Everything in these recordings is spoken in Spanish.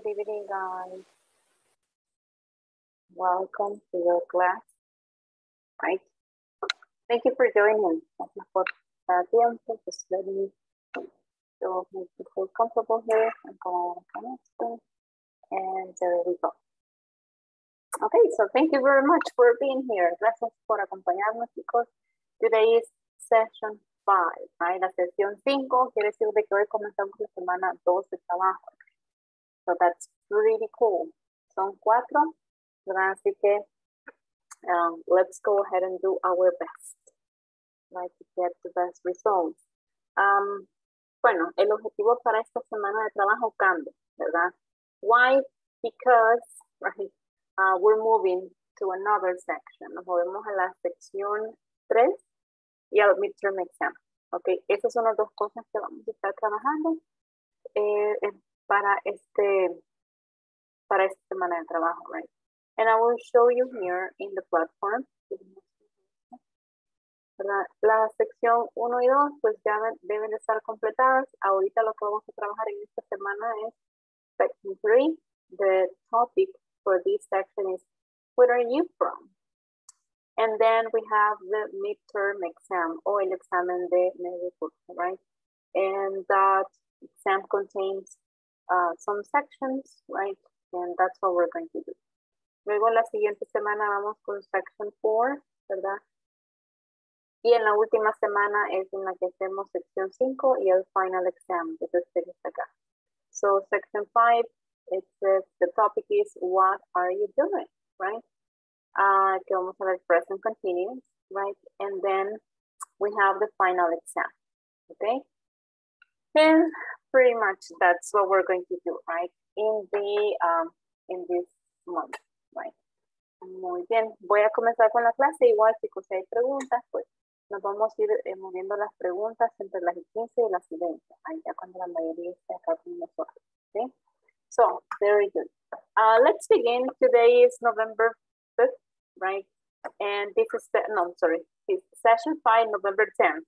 Good evening, guys. Welcome to your class. Right. Thank you for joining. Gracias por cada tiempo. Just let me so make you feel comfortable here. I'm going. And there we go. Okay, so thank you very much for being here. Gracias por acompañarnos, chicos. Today is session 5, right? La sesión 5 quiere decir de que hoy comenzamos la semana 2 de trabajo. So that's pretty cool. Son cuatro, ¿verdad? Así que um, let's go ahead and do our best, right? To get the best results. Um, bueno, el objetivo para esta semana de trabajo cambia, ¿verdad? Why? Because, right, uh, we're moving to another section. Nos movemos a la sección 3 y al midterm exam. Ok, esas son las dos cosas que vamos a estar trabajando eh, para este para esta semana de trabajo, right? And I will show you here in the platform. La sección 1 y 2 pues ya deben estar completadas. Ahorita lo que vamos a trabajar en esta semana es section 3. The topic for this section is where are you from? And then we have the midterm exam or el examen de medio right? And that exam contains uh, some sections, right? And that's what we're going to do. Luego la siguiente semana vamos con section 4, ¿verdad? Y en la última semana es en la que hacemos sección 5 y el final exam, que es este acá. So section 5, it says the topic is what are you doing, right? Uh, que vamos a ver present continuous, right? And then we have the final exam, okay? And pretty much that's what we're going to do, right? In the um, in this month, right? Muy bien, voy a comenzar con la clase. Igual, chicos, si hay preguntas, pues nos vamos a ir eh, moviendo las preguntas entre las 15 y las 20. Ahí ya cuando la mayoría esté acá con nosotros. Okay? So, very good. Uh, let's begin. Today is November 5th, right? And this is, no, sorry, it's session 5, November 10th,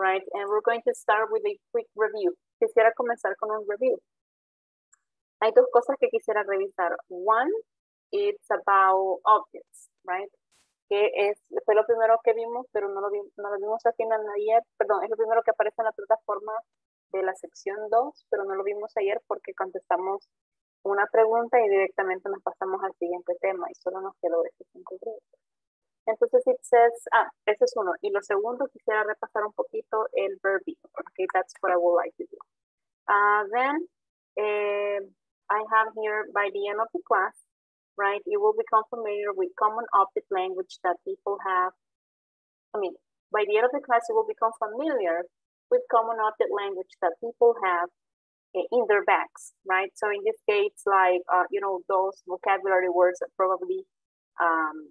right? And we're going to start with a quick review. Quisiera comenzar con un review. Hay dos cosas que quisiera revisar. One, it's about objects, right? Que es, fue lo primero que vimos, pero no lo, no lo vimos aquí en ayer, perdón, es lo primero que aparece en la plataforma de la sección 2, pero no lo vimos ayer porque contestamos una pregunta y directamente nos pasamos al siguiente tema y solo nos quedó ese cinco Entonces, it says, ah, ese es uno. Y lo segundo, quisiera repasar un poquito el verbo. Okay, that's what I would like to do. Uh, then, eh, I have here by the end of the class, right, you will become familiar with common object language that people have. I mean, by the end of the class, you will become familiar with common object language that people have in their bags, right? So in this case, like, uh, you know, those vocabulary words that probably, um,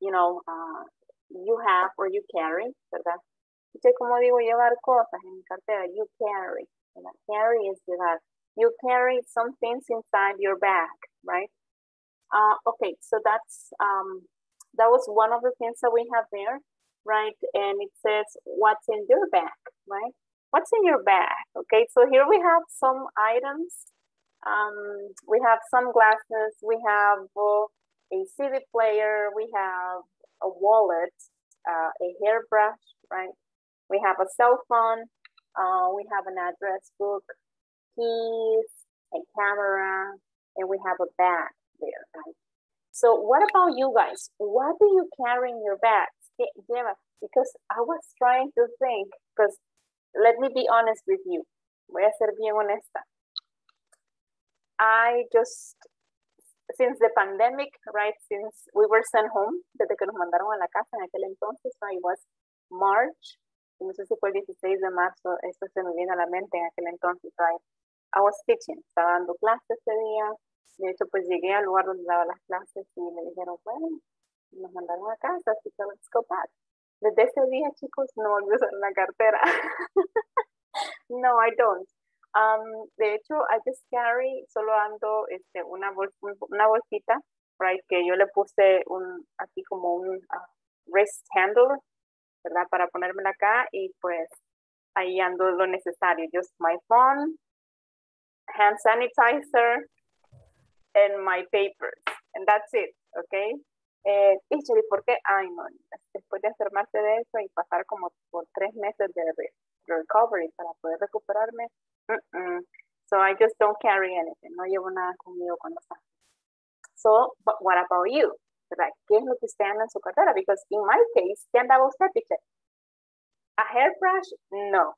you know, uh, you have or you carry, ¿verdad? Yo como digo, llevar cosas en cartera, you carry. ¿verdad? Carry is llevar. You carry some things inside your bag, right? Uh, okay, so that's, um, that was one of the things that we have there right? And it says, what's in your bag, right? What's in your bag? Okay, so here we have some items. Um, we have some glasses, we have uh, a CD player, we have a wallet, uh, a hairbrush, right? We have a cell phone, uh, we have an address book, keys, a camera, and we have a bag there, right? So what about you guys? What do you carry in your bag? because I was trying to think, because let me be honest with you, voy a ser bien honesta. I just, since the pandemic, right, since we were sent home, desde que nos mandaron a la casa en aquel entonces, I was March, no sé si fue el 16 de marzo, esto se me viene a la mente en aquel entonces, right, I was teaching, estaba dando clases ese día, de hecho pues llegué al lugar donde daba las clases y me dijeron, bueno, nos mandaron a casa, así que let's go back. Desde ese día, chicos, no volví a usar la cartera. no, I don't. Um, de hecho, I just carry, solo ando este, una, una bolsita, right, que yo le puse un, aquí como un uh, wrist handle, ¿verdad? Para ponérmela acá y pues ahí ando lo necesario. Just my phone, hand sanitizer, and my papers. And that's it, okay? Eh, y ¿por qué? Ay, no, después de enfermarse de eso y pasar como por tres meses de, recovery para poder recuperarme, so I just don't carry anything, no llevo nada conmigo cuando está. So, but what about you? ¿Verdad? ¿Qué es lo que usted anda en su cartera? Because in my case, ¿qué andaba usted, teacher? A hairbrush? No.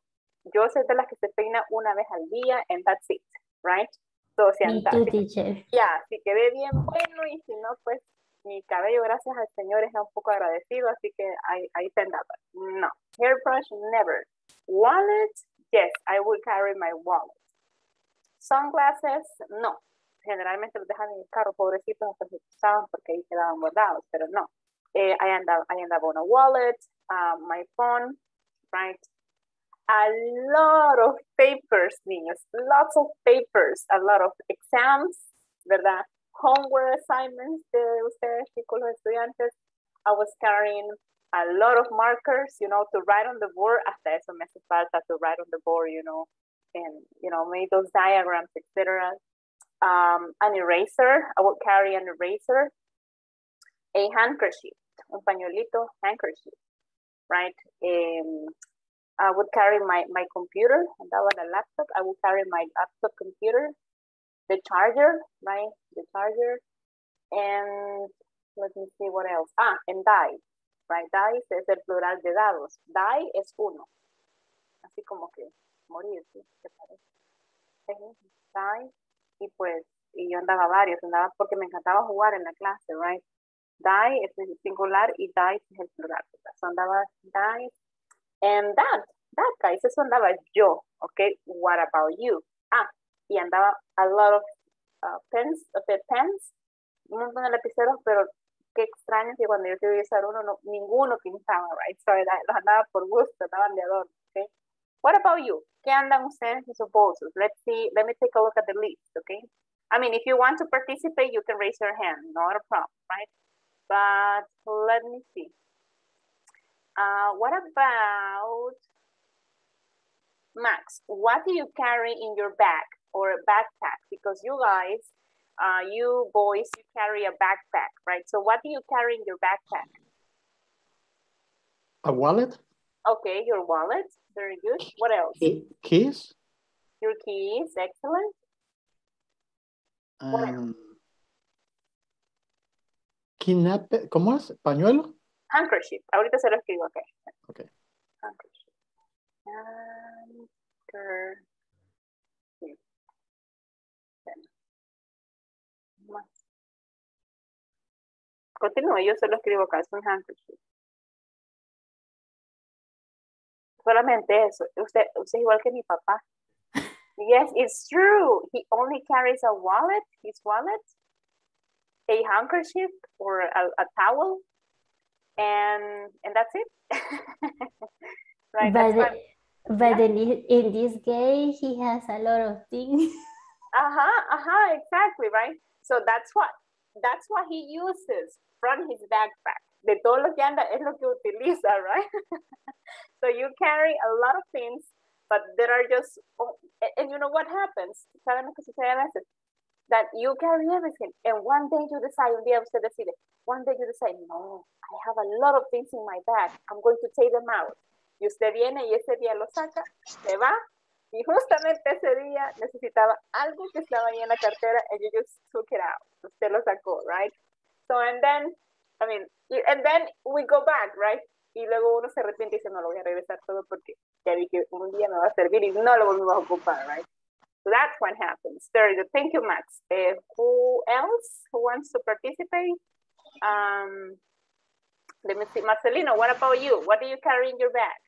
Yo soy de las que se peina una vez al día and that's it, right? So, si anda, teacher. Ya, si quedé bien bueno y si no, pues mi cabello, gracias al Señor, es un poco agradecido, así que ahí, ahí. No, hairbrush, never. Wallet, yes, I will carry my wallet. Sunglasses, no. Generalmente los dejan en el carro, pobrecitos, hasta se usaban porque ahí quedaban guardados, pero no. Eh, I, end up, I end up on a wallet, uh, my phone, right? A lot of papers, niños, lots of papers, a lot of exams, ¿verdad? homework assignments de ustedes, chicos, los estudiantes, I was carrying a lot of markers, you know, to write on the board. Hasta eso me hace falta to write on the board, you know, and, you know, make those diagrams, etc. Um, an eraser, I would carry an eraser. A handkerchief, un pañuelito, handkerchief, right? Um, I would carry my, my computer, and that was a laptop. I would carry my laptop computer the charger, right? The charger. And let me see what else. Ah, and die, right? Dice es el plural de dados. Die es uno. Así como que morir, ¿sí? ¿Te parece? Die. Y pues, y yo andaba varios, andaba porque me encantaba jugar en la clase, right? Die es el singular y dice es el plural. So andaba die. And that, that guys, eso andaba yo, okay? What about you? Ah, y andaba a lot of uh, pens, de pens, un montón de lapiceros, pero qué extraño que cuando yo quería usar uno, no, ninguno pintaba, right? So, los andaba por gusto, andaban de adorno, okay? What about you? ¿Qué andan ustedes en sus bolsos? Let's see, let me take a look at the list, okay? I mean, if you want to participate, you can raise your hand, not a problem, right? But let me see. Uh, what about Max? What do you carry in your bag? or backpack because you guys, uh, you boys, you carry a backpack, right? So what do you carry in your backpack? A wallet. Okay, your wallet. Very good. What else? Keys. Your keys. Excellent. Um, kidnape, ¿Cómo es? ¿Pañuelo? Handkerchief. Ahorita se lo escribo acá. Okay. Handkerchief. Handkerchief. Continúe, yo solo escribo acá, es un handkerchief. Solamente eso. Usted, usted es igual que mi papá. Yes, it's true. He only carries a wallet, his wallet, a handkerchief or a, a towel, and and that's it. right. But, that's but yeah. in, in this game, he has a lot of things. Uh-huh, uh-huh, exactly, right? So that's what that's what he uses from his backpack. De todo lo que anda es lo que utiliza, right? so you carry a lot of things, but there are just, oh, and you know what happens? ¿Saben lo que? That you carry everything, and one day you decide, un día usted decide, one day you decide, no, I have a lot of things in my bag, I'm going to take them out. Y usted viene y ese día lo saca, se va, y justamente ese día necesitaba algo que estaba ahí en la cartera, and you just took it out. Usted lo sacó, right? So, and then, I mean, and then we go back, right? Y luego uno se arrepiente y dice, no, lo voy a regresar todo porque ya vi que un día me va a servir y no lo volvemos a ocupar, right? So that's what happens. Very good. Thank you, Max. Uh, who else wants to participate? Um, let me see. Marcelino, what about you? What do you carry in your bag?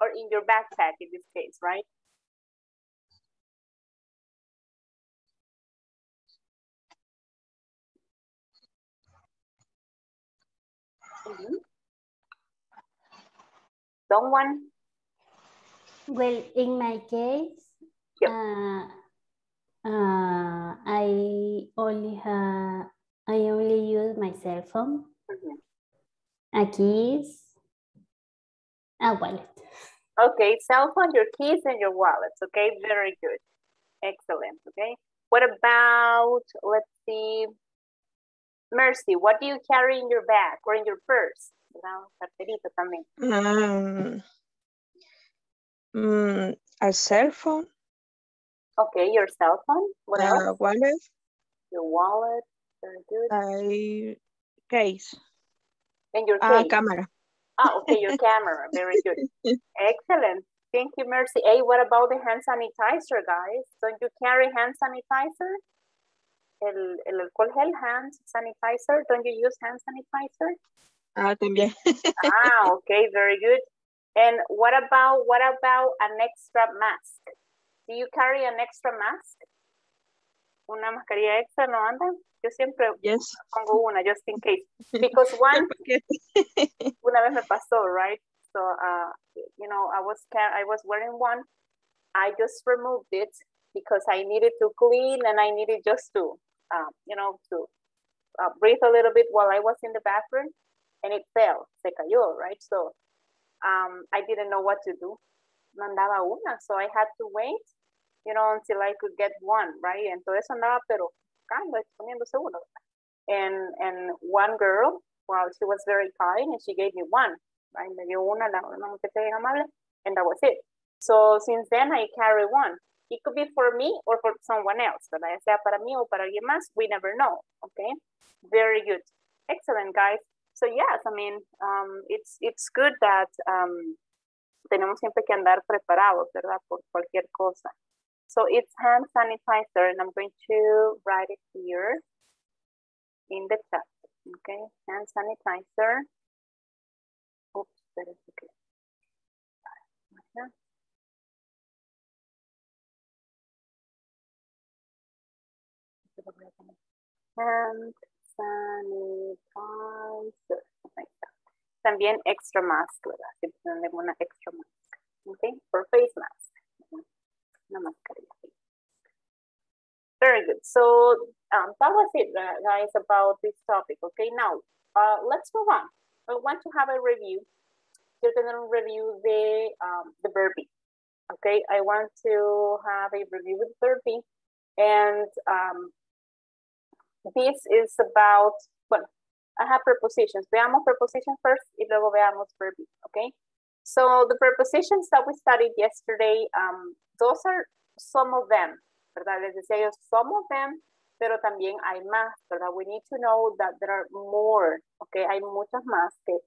Or in your backpack in this case, right? Someone? Well, in my case, yep. uh, uh, I only have, I only use my cell phone, mm -hmm. a keys, a wallet. Okay, cell phone, your keys, and your wallets. Okay, very good. Excellent, okay. What about, let's see, Mercy, what do you carry in your bag or in your purse? Carterita también. Um, mm, a cell phone. Okay, your cell phone. What uh, else? Wallet. Your wallet. Very good. I case. And your ah, case. Uh, camera. Ah, okay, your camera. Very good. Excellent. Thank you, Mercy. Hey, what about the hand sanitizer, guys? Don't you carry hand sanitizer? El, el alcohol gel hand sanitizer. Don't you use hand sanitizer? Ah, también. ah, okay, very good. And what about what about an extra mask? Do you carry an extra mask? Una mascarilla extra, ¿no anda? Yo siempre yes. pongo una, just in case. Because one, una vez me pasó, right? So, uh, you know, I was I was wearing one. I just removed it because I needed to clean and I needed just to, uh, you know, to uh, breathe a little bit while I was in the bathroom and it fell, se cayó, right? So um, I didn't know what to do. Mandaba una, so I had to wait, you know, until I could get one, right? Entonces andaba, pero buscando, exponiéndose uno. And, and one girl, well, she was very kind and she gave me one, right? Me dio una, la, una muchacha amable, and that was it. So since then I carry one. It could be for me or for someone else, ¿verdad? Sea para mí o para alguien más, we never know, okay? Very good. Excellent, guys. So yes, I mean, um, it's, it's good that um, tenemos siempre que andar preparados, ¿verdad? Por cualquier cosa. So it's hand sanitizer, and I'm going to write it here in the chat. Okay, hand sanitizer. Oops, that is okay. Hand sanitizer. También extra mask, ¿verdad? Si tenemos una extra mask. Okay, for face mask. Una mascarilla. Very good. So um, that was it, uh, guys, about this topic. Okay, now uh, let's move on. I want to have a review. You're going to review the um, the be. Okay, I want to have a review with be, and um, this is about well, I have prepositions. Veamos preposition first, y luego veamos verb. Okay, so the prepositions that we studied yesterday, um, those are some of them. ¿verdad? Les decía yo, some of them, pero también hay más, ¿verdad? We need to know that there are more, ¿ok? Hay muchas más que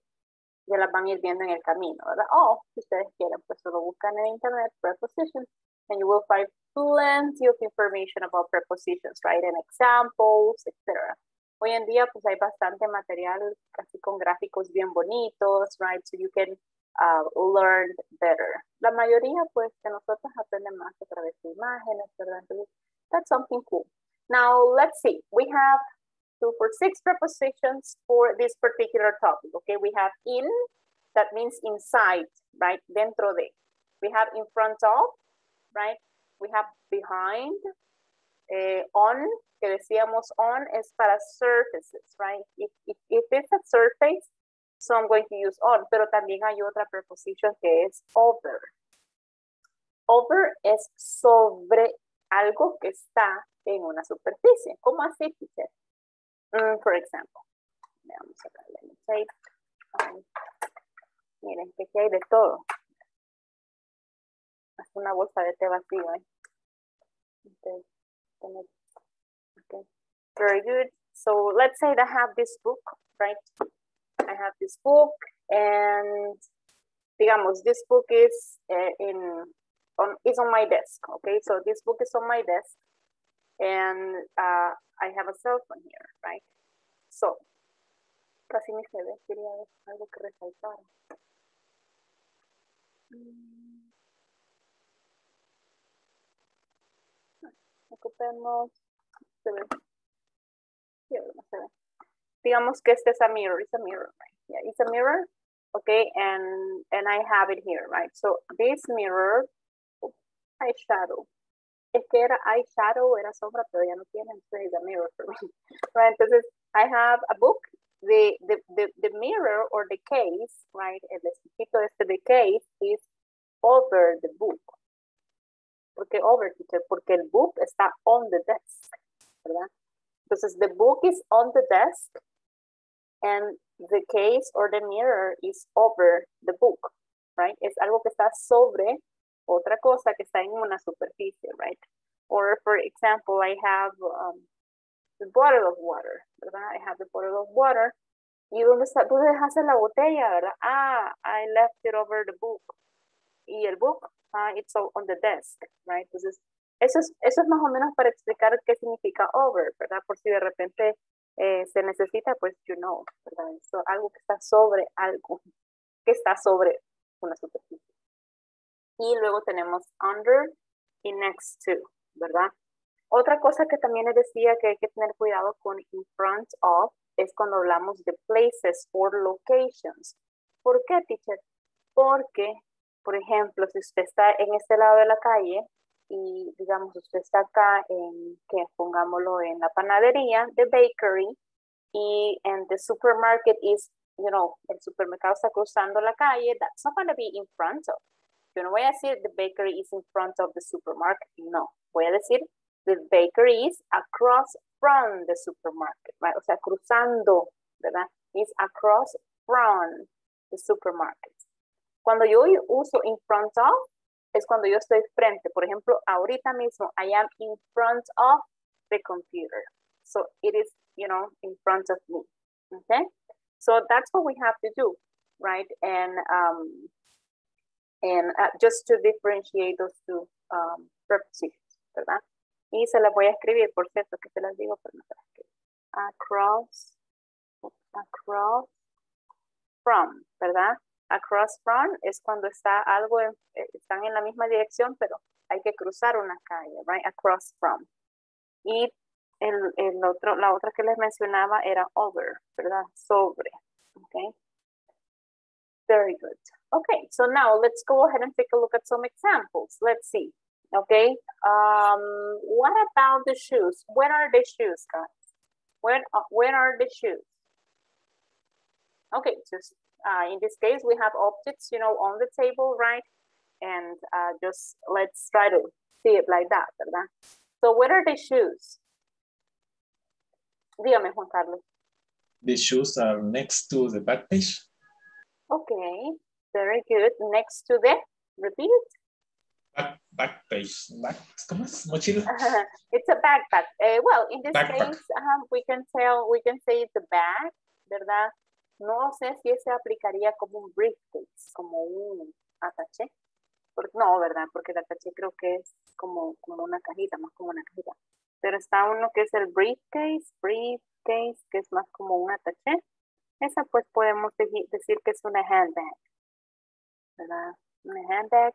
ya las van a ir viendo en el camino, ¿verdad? O, si ustedes quieren, pues solo buscan en internet prepositions and you will find plenty of information about prepositions, right? And examples, etc. Hoy en día, pues hay bastante material, casi con gráficos bien bonitos, right? So you can uh, learned better. La mayoría, pues, de nosotros aprenden más a través de imágenes, ¿verdad? Entonces, that's something cool. Now, let's see. We have two for six prepositions for this particular topic, okay? We have in, that means inside, right? Dentro de. We have in front of, right? We have behind, eh, on, que decíamos on es para surfaces, right? If, it's a surface, So I'm going to use on, pero también hay otra preposición que es over. Over es sobre algo que está en una superficie. ¿Cómo así, teacher? Mm, for example, vamos a ver, um, miren, que aquí hay de todo. Una bolsa de té vacío, ¿eh? Okay. Very good. So let's say that I have this book, right? I have this book and digamos, this book is uh, in on is on my desk. Okay, so this book is on my desk, and uh, I have a cell phone here, right? So, casi ni se ve, quería algo que resaltara. Mm. Ocupemos, se ve. Sí, no se ve. digamos que este es a mirror, it's a mirror, right? Yeah, it's a mirror, okay, and and I have it here, right? So this mirror, oh, eyeshadow. Es que era eyeshadow, era sombra, pero ya no tiene, entonces it's a mirror for me, right? Entonces, I have a book, the, the, the, the mirror or the case, right? El espejito este, the case is over the book. ¿Por qué over, teacher? Porque el book está on the desk, ¿verdad? Entonces, the book is on the desk and the case or the mirror is over the book, right? Es algo que está sobre otra cosa que está en una superficie, right? Or for example, I have um, the bottle of water, ¿verdad? I have the bottle of water. ¿Y dónde está? ¿Dónde dejaste la botella, verdad? Ah, I left it over the book. Y el book, uh, it's on the desk, right? Entonces, eso es, eso es más o menos para explicar qué significa over, ¿verdad? Por si de repente eh, se necesita, pues you know, ¿verdad? Eso, algo que está sobre algo, que está sobre una superficie. Y luego tenemos under y next to, ¿verdad? Otra cosa que también les decía que hay que tener cuidado con in front of es cuando hablamos de places or locations. ¿Por qué, teacher? Porque, por ejemplo, si usted está en este lado de la calle y, digamos, usted está acá en, que pongámoslo en la panadería, the bakery, y en the supermarket is, you know, el supermercado está cruzando la calle, that's not going to be in front of. Yo no voy a decir the bakery is in front of the supermarket, no. Voy a decir the bakery is across from the supermarket, right? O sea, cruzando, ¿verdad? Is across from the supermarket. Cuando yo uso in front of, es cuando yo estoy frente. Por ejemplo, ahorita mismo, I am in front of the computer. So it is, you know, in front of me. Okay? So that's what we have to do, right? And um, and uh, just to differentiate those two um, prepositions, ¿verdad? Y se las voy a escribir, por cierto, que se las digo, pero no se las escribo. Across, across from, ¿verdad? Across from es cuando está algo, en, eh, están en la misma dirección, pero hay que cruzar una calle, right? Across from. Y el, el otro, la otra que les mencionaba era over, ¿verdad? Sobre, okay? Very good. Okay, so now let's go ahead and take a look at some examples. Let's see. Okay, um, what about the shoes? Where are the shoes, guys? Where, uh, where are the shoes? Okay, just uh, in this case, we have objects, you know, on the table, right? And uh, just let's try to see it like that, ¿verdad? So where are the shoes? Dígame, Juan Carlos. The shoes are next to the back page. Okay, very good. Next to the, repeat. Back, back page. Back, ¿Cómo es? Mochila. it's a backpack. Uh, well, in this Backpack. case, um, we can tell, we can say it's a bag, ¿verdad? No sé si ese aplicaría como un briefcase, como un ataché. No, ¿verdad? Porque el ataché creo que es como, como una cajita, más como una cajita. Pero está uno que es el briefcase, briefcase, que es más como un ataché. Esa pues podemos deji- decir que es una handbag, ¿verdad? Una handbag.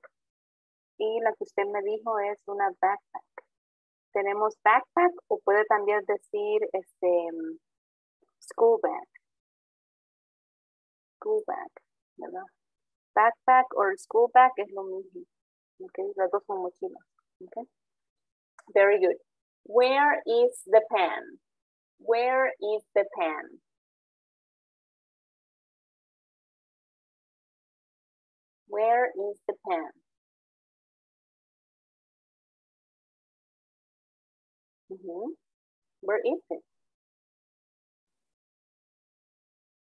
Y la que usted me dijo es una backpack. Tenemos backpack o puede también decir este school bag. School bag, ¿verdad? Backpack or school bag es lo mismo. Okay, las dos son mochilas. Okay. Very good. Where is the pen? Where is the pen? Where is the pen? Mhm. Where is it?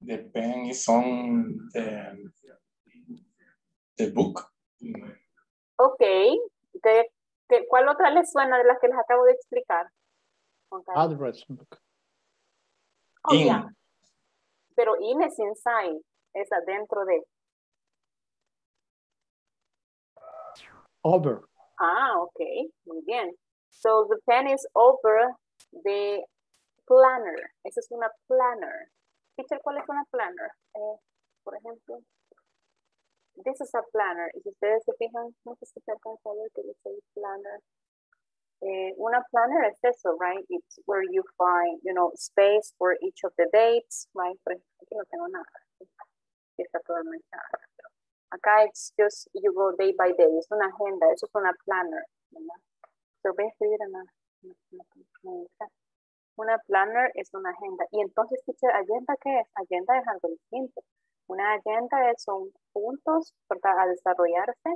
The pen is on the, the book. Ok. ¿Qué, qué, cuál otra les suena de las que les acabo de explicar? Address book. Oh, In. yeah. Pero in es inside, es adentro de. Over. Ah, ok, muy bien. So the pen is over the planner. Esa es una planner. Teacher, ¿cuál es una planner? Eh, por ejemplo, this is a planner. Y si ustedes se fijan, no sé si se alcanza que dice planner. Eh, una planner es eso, right? It's where you find, you know, space for each of the dates, right? Por ejemplo, aquí no tengo nada. Está todo manchado. Acá it's just, you go day by day. Es una agenda, eso es una planner, ¿verdad? So voy a escribir en la- en la- en la- Una planner es una agenda. Y entonces, ¿agenda qué es? Agenda es algo distinto. Una agenda es, son puntos, ¿verdad? A desarrollarse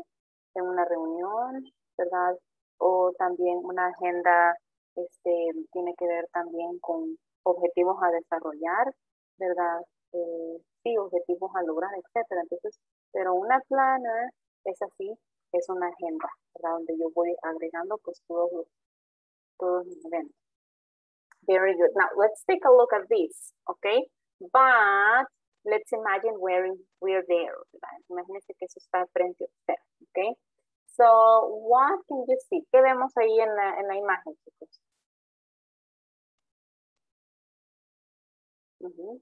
en una reunión, ¿verdad? o también una agenda este, tiene que ver también con objetivos a desarrollar, ¿verdad? Eh, sí, objetivos a lograr, etcétera. Entonces, pero una planner es así, es una agenda, ¿verdad? Donde yo voy agregando pues todos los, todos mis eventos. Very good. Now, let's take a look at this, okay? But let's imagine we're, we're there, ¿verdad? Imagínense que eso está frente a usted, okay? So, what can you see? ¿Qué vemos ahí en la, en la imagen, chicos? Ujú.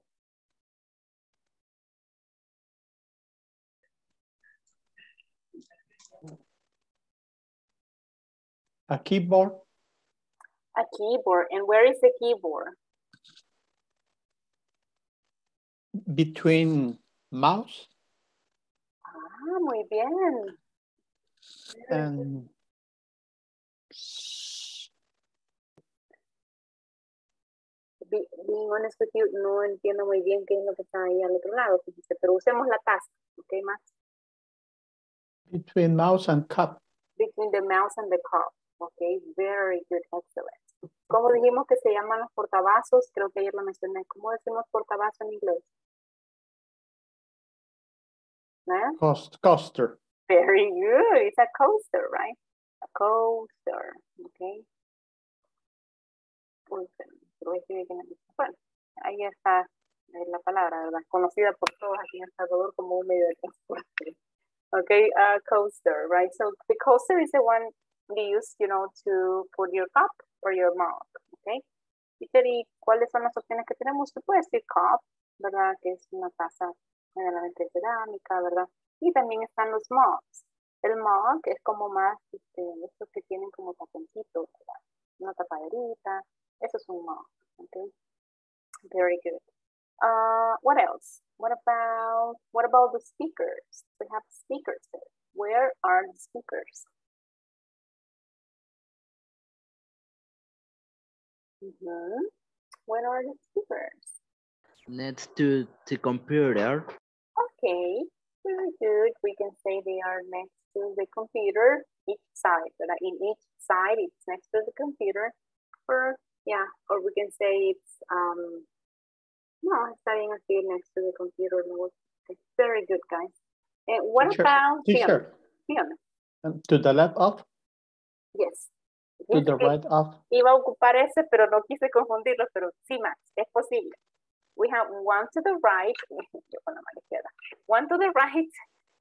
A keyboard A keyboard. And where is the keyboard? between mouse Ah, muy bien. and Be- being honest with you, no entiendo muy bien qué es lo que está ahí al otro lado, pero usemos la taza, ¿ok? Más between mouse and cup. between the mouse and the cup, ¿ok? Very good, excellent. ¿Cómo dijimos que se llaman los portavasos? Creo que ayer lo mencioné. ¿Cómo decimos portavasos en inglés? ¿Eh? Cost, coaster. Very good. It's a coaster, right? A coaster. Okay. Bueno, ahí está eh, la palabra, ¿verdad? Conocida por todos aquí en El Salvador como un medio de transporte. Okay, a coaster, right? So the coaster is the one you use, you know, to put your cup or your mug, okay? Teacher, ¿y cuáles son las opciones que tenemos? Se puede decir cup, ¿verdad? Que es una taza generalmente cerámica, ¿verdad? Y también están los mugs. El mug es como más, este, estos que tienen como taponcitos, ¿verdad? Una tapaderita. Eso es un mug, okay? Very good. Uh, what else? What about, what about the speakers? We have speakers there. Where are the speakers? Mhm. Where are the speakers? next to the computer. Okay, very good. We can say they are next to the computer, each side, but in each side, it's next to the computer. Or, yeah, or we can say it's, um, no, está bien así next to the computer. No, it's very good, guys. And what Teacher, about, dígame, Teacher, dígame. um, to the left of, Yes. To the right of. Iba a ocupar ese, pero no quise confundirlo, pero sí, Max, es posible. We have one to the right, yo con la mano izquierda. one to the right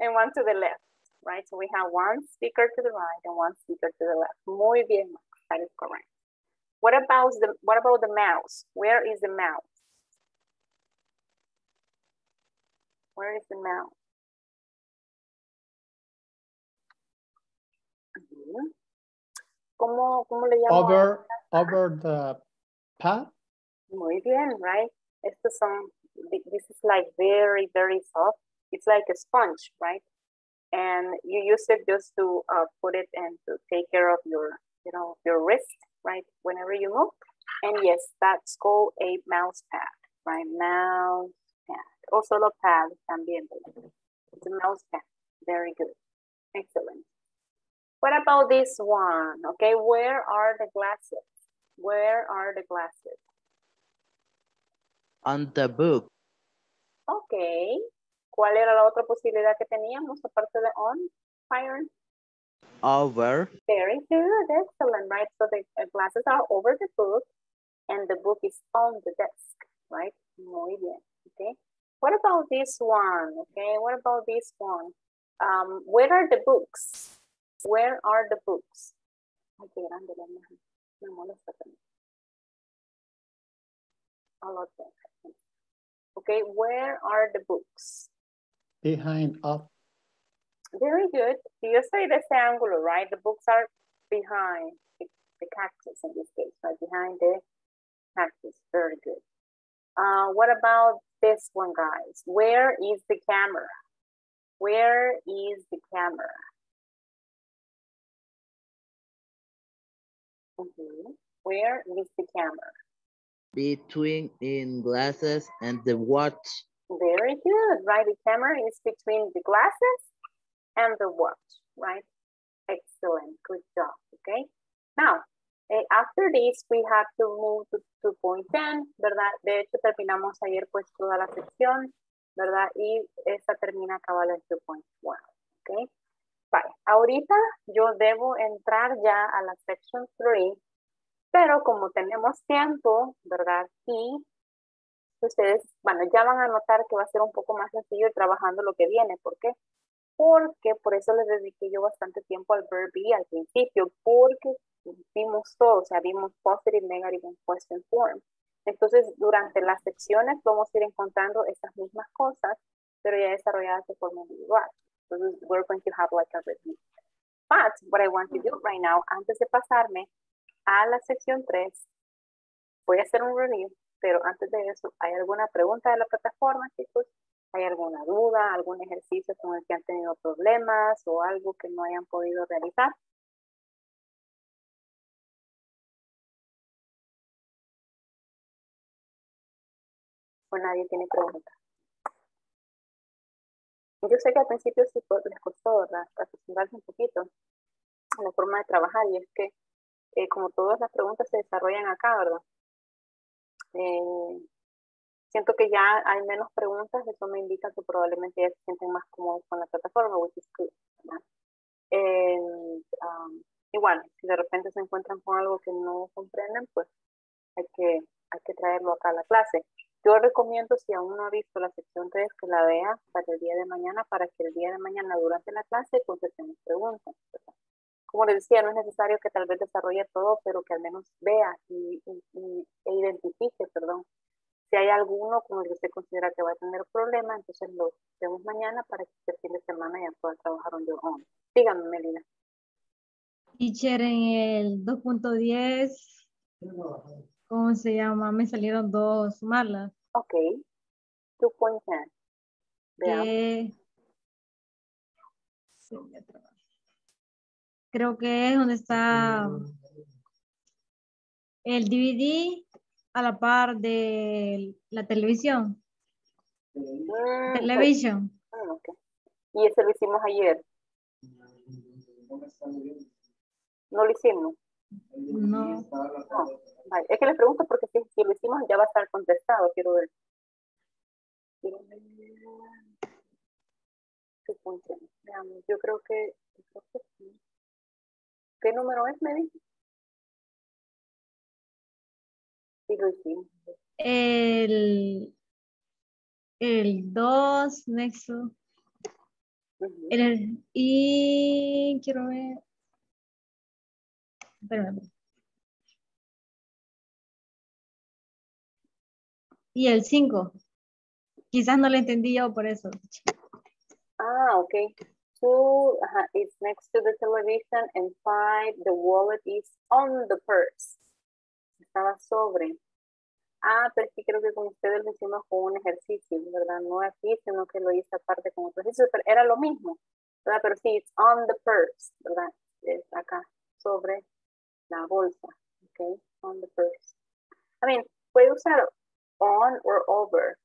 and one to the left, right? So we have one speaker to the right and one speaker to the left. Muy bien, Max, that is correct. What about the, what about the mouse? Where is the mouse? Where is the mouse? ¿Cómo, cómo le llamo? Over, over the pad. Muy bien, right? Estos son, thi- this is like very, very soft. It's like a sponge, right? And you use it just to uh, put it and to take care of your, you know, your wrist, right? Whenever you move. And yes, that's called a mouse pad, right? Mouse pad. O solo pad también. It's a mouse pad. Very good. Excellent. What about this one? Okay, where are the glasses? Where are the glasses? On the book. Ok. ¿Cuál era la otra posibilidad que teníamos aparte de on? Over. Very good, excellent, right? So the uh, glasses are over the book and the book is on the desk, right? Muy bien, okay. What about this one, okay? What about this one? Um, where are the books? Where are the books? Ay, qué grande la imagen. Me molesta también. All of them. Okay, where are the books? behind of. Very good. You say the ángulo, right? The books are behind the, the cactus in this case, right? Behind the cactus. Very good. Uh, what about this one, guys? Where is the camera? Where is the camera? Mhm. Where is the camera? Between in glasses and the watch. Very good, right? The camera is between the glasses and the watch, right? Excellent, good job. Okay. Now, eh, after this, we have to move to, to point 10, ¿verdad? De hecho, terminamos ayer pues toda la sección, ¿verdad? Y esta termina cabal en 2.1, ¿ok? Ahorita yo debo entrar ya a la section 3, pero como tenemos tiempo, ¿verdad? Y ustedes, bueno, ya van a notar que va a ser un poco más sencillo trabajando lo que viene. ¿Por qué? Porque por eso les dediqué yo bastante tiempo al verb be al principio, porque vimos todo, o sea, vimos positive, negative and question form. Entonces, durante las secciones vamos a ir encontrando esas mismas cosas, pero ya desarrolladas de forma individual. We're going to have like a review. But what I want to do right now, antes de pasarme a la sección 3, voy a hacer un review, pero antes de eso, ¿hay alguna pregunta de la plataforma, chicos? ¿Hay alguna duda, algún ejercicio con el que han tenido problemas o algo que no hayan podido realizar? ¿O nadie tiene preguntas? Yo sé que al principio sí les costó. Acostumbrarse un poquito a la forma de trabajar y es que eh, como todas las preguntas se desarrollan acá, ¿verdad? Eh, siento que ya hay menos preguntas, eso me indica que probablemente ya se sienten más cómodos con la plataforma, which is good, um, igual, si de repente se encuentran con algo que no comprenden, pues hay que, hay que traerlo acá a la clase. Yo recomiendo, si aún no ha visto la sección 3, que la vea para el día de mañana, para que el día de mañana durante la clase contestemos preguntas. Como les decía, no es necesario que tal vez desarrolle todo, pero que al menos vea y, e identifique, perdón, si hay alguno con el que usted considera que va a tener problema, entonces lo vemos mañana para que este fin de semana ya pueda trabajar on your own. Dígame, Melina. Teacher, en el 2.10 ¿cómo se llama? Me salieron dos malas. Ok. 2.10. Que... Creo que es donde está el DVD a la par de la televisión. Mm, Televisión. Ah, okay. Y ese lo hicimos ayer. ¿No lo hicimos? No. Es que les pregunto porque si, lo hicimos ya va a estar contestado, quiero ver. Yo creo que, ¿Qué número es, me dice? Sí, lo hicimos. El, el 2, nexo. el, y quiero ver. Espérame. Y el 5. Quizás no lo entendí yo por eso. Ah, ok. Two uh, next to the television and five, the wallet is on the purse. Estaba sobre. Ah, pero sí creo que con ustedes lo hicimos con un ejercicio, ¿verdad? No aquí, sino que lo hice aparte con otro ejercicio, pero era lo mismo, ¿verdad? Pero sí, it's on the purse, ¿verdad? Es acá, sobre la bolsa, ¿ok? On the purse. I mean, puede usar on or over.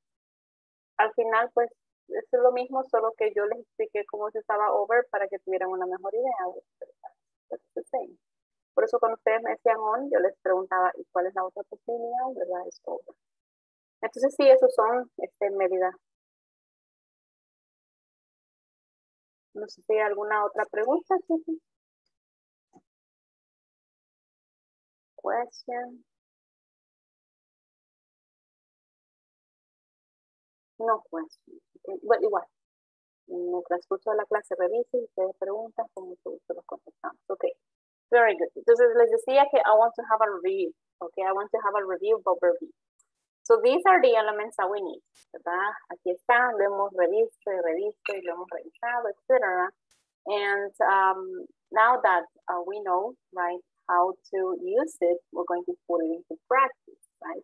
Al final, pues, es lo mismo, solo que yo les expliqué cómo se usaba over para que tuvieran una mejor idea. Por eso cuando ustedes me decían on, yo les preguntaba, ¿y cuál es la otra posibilidad? ¿Verdad? Es over. Entonces, sí, esos son este, medidas. No sé si hay alguna otra pregunta. Question. No questions. Bueno, igual. En el transcurso de la clase revise y ustedes preguntan, con mucho gusto los contestamos. Ok. Very good. Entonces les decía que I want to have a review. Okay, I want to have a review of review. So these are the elements that we need. ¿verdad? Aquí están, lo hemos revisto y revisto y lo hemos revisado, etc. And um, now that uh, we know, right, how to use it, we're going to put it into practice, right?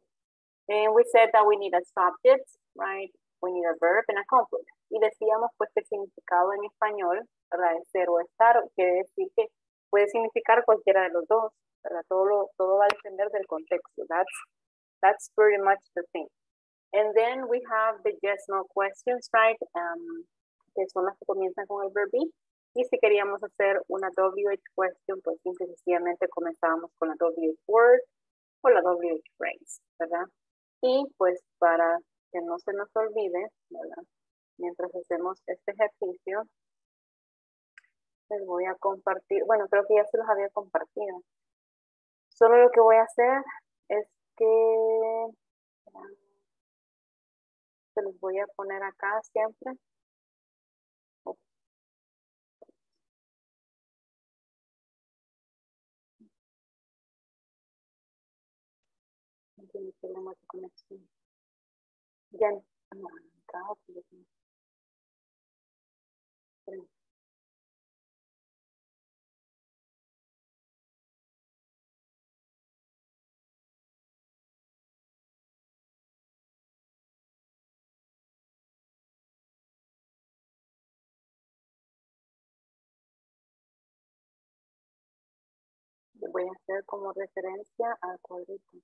And we said that we need a subject, right? We need a verb and a complement. Y decíamos pues que el significado en español, ¿verdad? ser o estar, quiere decir que puede significar cualquiera de los dos. Todo, todo va a depender del contexto. That's, that's pretty much the thing. And then we have the yes, no questions, right? Um, que son las que comienzan con el verb be. Y si queríamos hacer una WH question, pues sencillamente comenzábamos con la WH word o la WH phrase, ¿verdad? Y pues para que no se nos olvide. Mientras hacemos este ejercicio, les voy a compartir, bueno, creo que ya se los había compartido. Solo lo que voy a hacer es que se los voy a poner acá siempre. Conexión. Ya no, no, no, no. voy a hacer como referencia al cuadrito.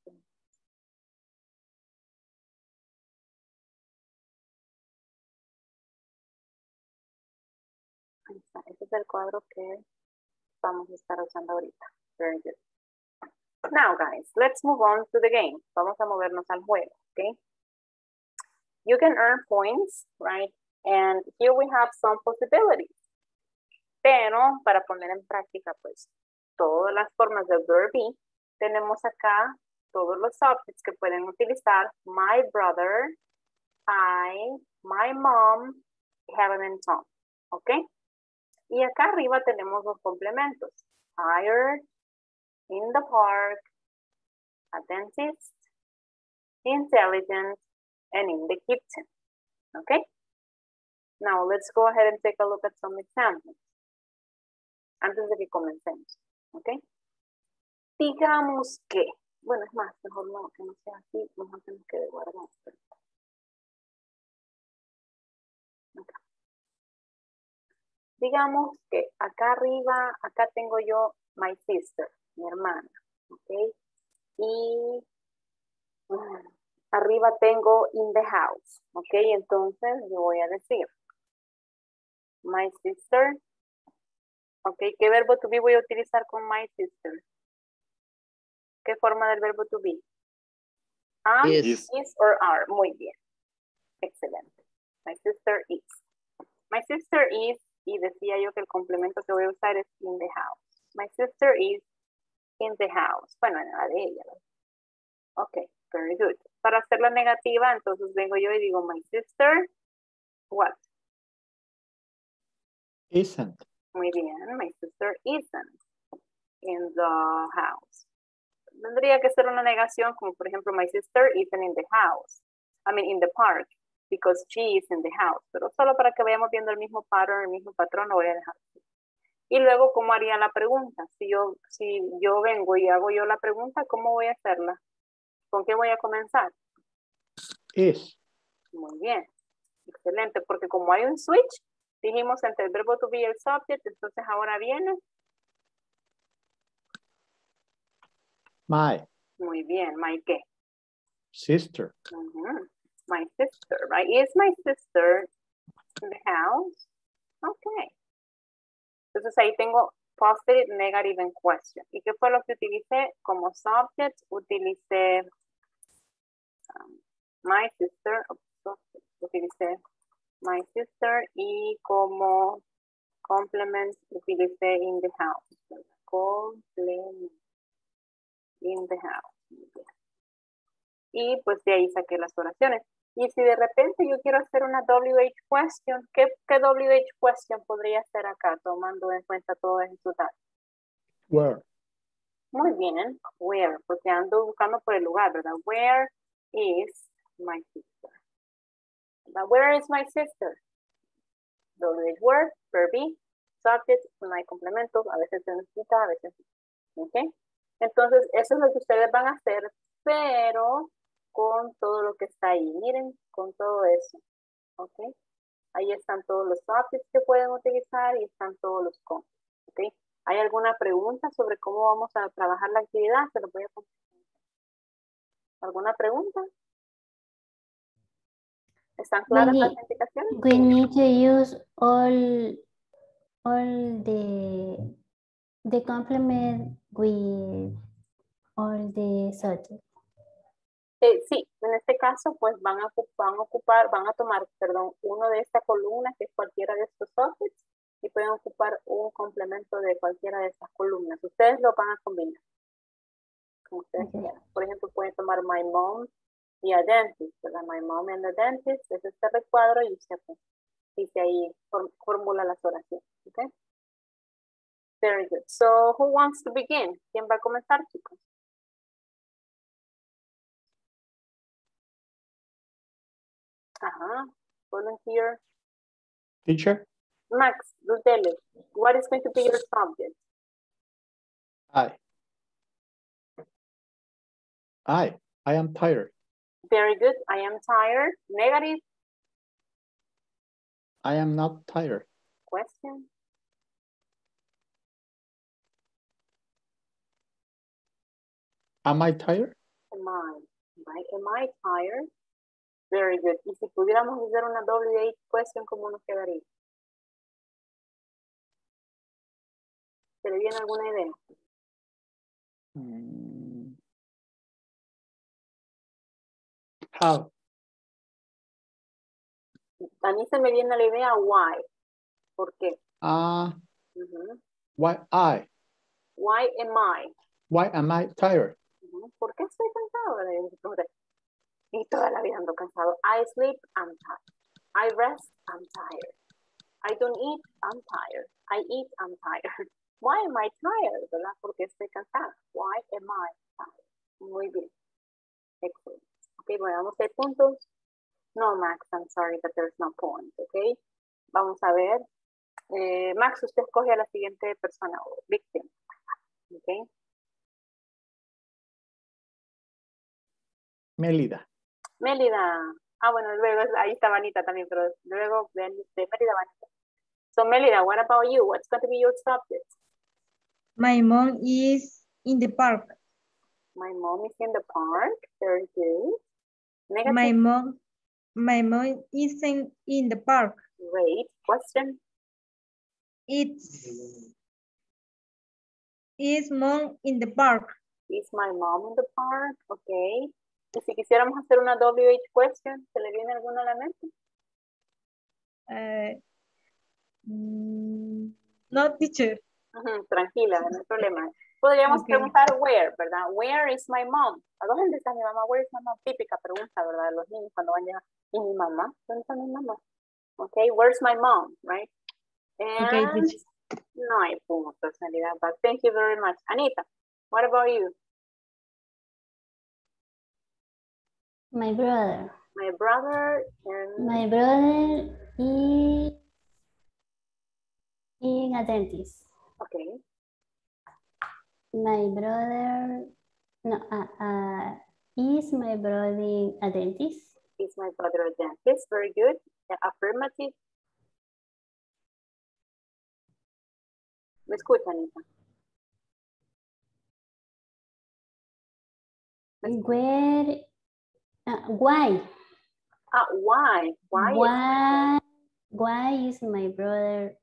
Este es el cuadro que vamos a estar usando ahorita. Very good. Now, guys, let's move on to the game. Vamos a movernos al juego, okay? You can earn points, right? And here we have some possibilities. Pero para poner en práctica, pues, todas las formas de verb be, tenemos acá todos los subjects que pueden utilizar. My brother, I, my mom, Helen and Tom. ¿Ok? Y acá arriba tenemos los complementos. Hired, in the park, a dentist, intelligent, and in the kitchen. Okay? Now let's go ahead and take a look at some examples. Antes de que comencemos. ¿Ok? Digamos que, bueno, es más, mejor no, que no sea así, mejor que guardar. Digamos que acá arriba, acá tengo yo my sister, mi hermana, ¿ok? Y mm, arriba tengo in the house, ¿ok? Entonces yo voy a decir, my sister Ok, ¿qué verbo to be voy a utilizar con my sister? ¿Qué forma del verbo to be? Am, is. or are. Muy bien. Excelente. My sister is. My sister is, y decía yo que el complemento que voy a usar es in the house. My sister is in the house. Bueno, en la de ella. Ok, very good. Para hacer la negativa, entonces vengo yo y digo my sister, what? Isn't. Muy bien, my sister isn't in the house. Tendría que ser una negación como por ejemplo, my sister isn't in the house. I mean, in the park, because she is in the house. Pero solo para que vayamos viendo el mismo pattern, el mismo patrón, lo voy a dejar Y luego, ¿cómo haría la pregunta? Si yo, si yo vengo y hago yo la pregunta, ¿cómo voy a hacerla? ¿Con qué voy a comenzar? Is. Muy bien. Excelente, porque como hay un switch, Dijimos entre el verbo to be y el subject, entonces ahora viene. My. Muy bien, my qué? Sister. My sister, right? Is my sister in the house? Okay. Entonces ahí tengo positive, negative, and question. ¿Y qué fue lo que utilicé como subject? Utilicé um, my sister, utilicé my sister y como complement utilicé in the house. Complement in the house. Y pues de ahí saqué las oraciones. Y si de repente yo quiero hacer una WH question, ¿qué, qué WH question podría hacer acá tomando en cuenta todo esos datos? Where. Muy bien, where, porque ando buscando por el lugar, ¿verdad? Where is my sister? where is my sister? WH word, verb be, subject, no hay complementos, a veces se necesita, a veces ¿Ok? Entonces, eso es lo que ustedes van a hacer, pero con todo lo que está ahí. Miren, con todo eso. ¿Ok? Ahí están todos los subjects que pueden utilizar y están todos los con. ¿Ok? ¿Hay alguna pregunta sobre cómo vamos a trabajar la actividad? Se lo voy a ¿Alguna pregunta? ¿Están claras las indicaciones? We need to use all all the the complement with all the subject. Eh, sí, en este caso, pues van a, van a ocupar, van a tomar, perdón, uno de esta columna, que es cualquiera de estos subjects, y pueden ocupar un complemento de cualquiera de estas columnas. Ustedes lo van a combinar. Como ustedes Ok. quieran. Por ejemplo, pueden tomar my mom y a dentist, ¿verdad? My mom and the dentist, es este recuadro y usted pues, dice ahí, for- formula las oraciones, ¿ok? Very good. So, who wants to begin? ¿Quién va a comenzar, chicos? Ajá. Volunteer. Teacher, Max, us, what is going to be your subject? I. I. I am tired. Very good. I am tired. Negative I am not tired. question. Am I tired? Am I, right? Am I tired? Very good. Y si pudiéramos hacer una WH question, ¿cómo nos quedaría? ¿Se le viene alguna idea? Mm. How? A mí se me viene la idea why. ¿Por qué? Ah, why I? Why am I? Why am I tired? ¿Por qué estoy cansado? Y toda la vida ando cansado. I sleep, I'm tired. I rest, I'm tired. I don't eat, I'm tired. I eat, I'm tired. Why am I tired? ¿Verdad? Porque estoy cansada. Why am I tired? Muy bien. Excellent. Ok, bueno, vamos a ver puntos. No, Max, I'm sorry, but there's no point. Ok. Vamos a ver. Eh, Max, usted escoge a la siguiente persona o victim. Ok. Melida. Mélida. Ah, bueno, luego ahí está Vanita también, pero luego de, de Mélida, Vanita. So, Mélida, what about you? What's going to be your subject? My mom is in the park. My mom is in the park. Very good. Negative. My mom, my mom isn't in the park. Great. Question. It's is mom in the park. Is my mom in the park? Okay. Y si quisiéramos hacer una WH question, ¿se le viene alguna a la mente? Uh, mm, no teacher. Tranquila, no hay problema. Podríamos Ok. preguntar where, ¿verdad? Where is my mom? ¿A dónde está mi mamá? Where is my mom? Típica pregunta, ¿verdad? De los niños cuando van a. ¿Y mi mamá? ¿Dónde está mi mamá? Okay, where's my mom, right? Okay, And teacher. no hay puntos en realidad, but thank you very much. Anita, what about you? My brother. My brother and My brother is in a dentist. okay, My brother, no, uh, uh, is my brother a dentist? is my brother a dentist? Very good. Affirmative. ¿Me escucha, Anita? Where, uh, why? Ah, why? Why? is- Why, why is my brother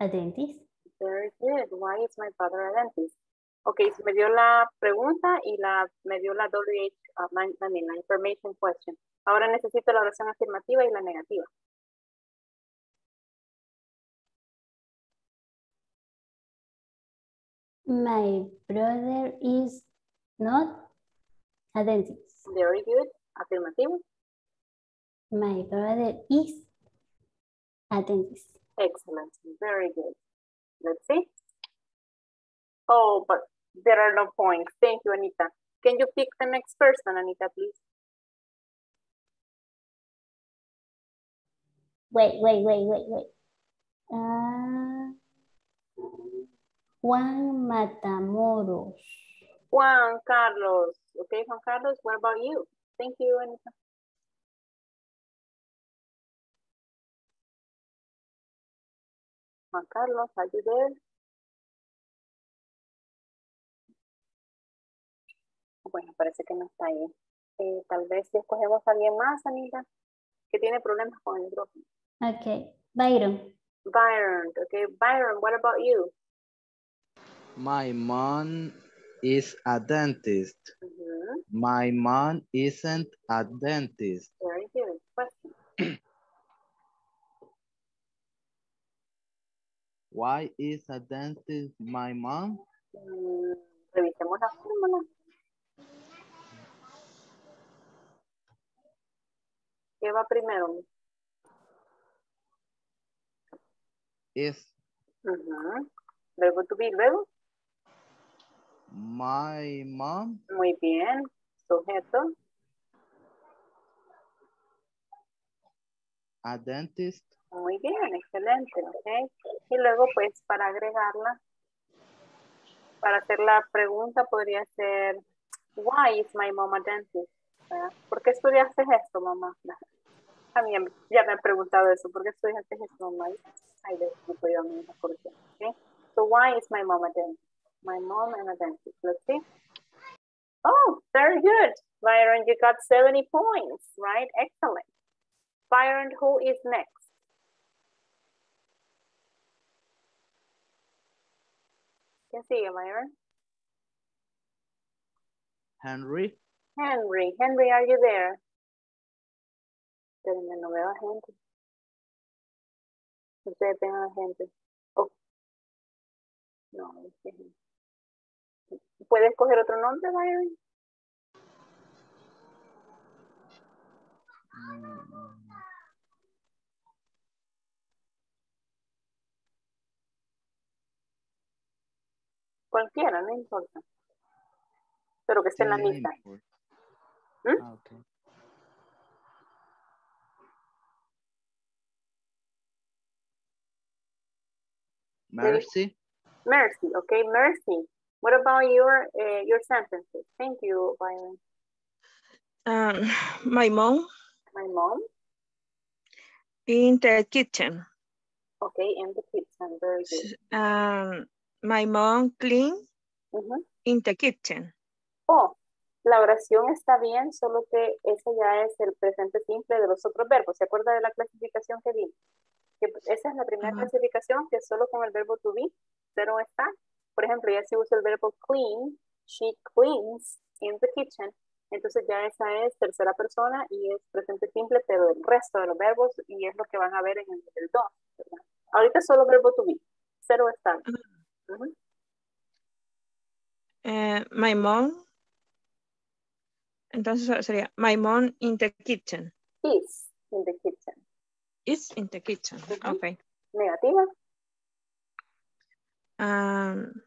a dentist? Very good. Why is my brother a dentist? Ok, so me dio la pregunta y la, me dio la WH, uh, I mean, la information question. Ahora necesito la oración afirmativa y la negativa. My brother is not a dentist. Very good. My brother is a dentist. Excellent. Very good. Let's see. Oh, but there are no points. Thank you, Anita. Can you pick the next person, Anita, please? Wait, wait, wait, wait, wait. Uh, Juan Matamoros. Juan Carlos. Okay, Juan Carlos, what about you? Thank you, Anita. Juan Carlos, are you there? Bueno, parece que no está ahí. Eh, tal vez si escogemos a alguien más, Anita, que tiene problemas con el micrófono. Okay, Byron. Byron, okay. Byron, what about you? My mom is a dentist. My mom isn't a dentist. Very good. Question. Why is a dentist my mom? Mm, revisemos la fórmula. ¿Qué va primero? Is Ujú. Verbo to be, luego. My mom Muy bien. Sujeto. a dentist? Muy bien, excelente, ok. Y luego, pues, para agregarla, para hacer la pregunta podría ser, why is my mom a dentist? ¿Por qué estudiaste esto, mamá? A mí ya me han preguntado eso, ¿por qué estudiaste esto, mamá? Ay, no puedo a mí por qué, ok. So, why is my mom a dentist? My mom and a dentist, let's see. Oh, very good. Byron, you got 70 points, right? Excellent. Byron, who is next? Can see you, Byron? Henry? Henry. Henry, are you there? Espérenme, no veo a gente. Ustedes ven a la gente. Oh. No, no sé. ¿Puedes coger otro nombre, Byron? Cualquiera, no importa. Pero que esté en la lista. ¿Mm? Ah, ok. Mercy? Mercy, okay, Mercy. What about your uh, your sentences? Thank you, Byron. Um, my mom My mom, in the kitchen. okay, in the kitchen, very good. Um, my mom clean Ujú. in the kitchen. Oh, la oración está bien, solo que ese ya es el presente simple de los otros verbos. ¿Se acuerda de la clasificación que vi? Que esa es la primera clasificación que solo con el verbo to be, cero está. Por ejemplo, ya si usa el verbo clean, she cleans in the kitchen. Entonces ya esa es tercera persona y es presente simple, pero el resto de los verbos y es lo que van a ver en el, el 2. Ahorita solo verbo to be, cero está. Ujú. Eh, my mom. Entonces sería my mom in the kitchen. Is in the kitchen. Is in the kitchen. Ujú. Okay. Negativa. Um,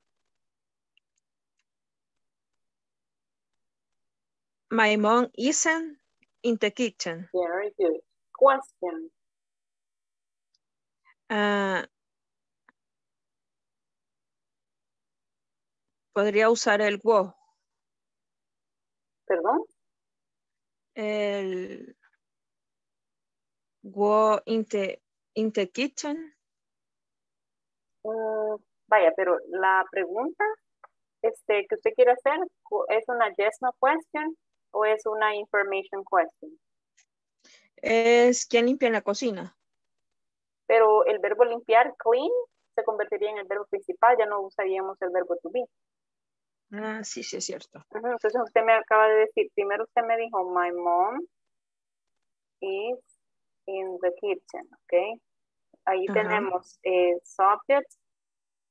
my mom isn't in the kitchen. Very good. Question. Ah, podría usar el wo. Perdón. El wo in the, in the kitchen. Mm, vaya, pero la pregunta este, que usted quiere hacer es una yes no question o es una information question. Es quien limpia en la cocina. Pero el verbo limpiar, clean, se convertiría en el verbo principal, ya no usaríamos el verbo to be. Ah, sí, sí, es cierto. Entonces usted me acaba de decir, primero usted me dijo, my mom is in the kitchen, ¿ok? Ahí tenemos eh, subject,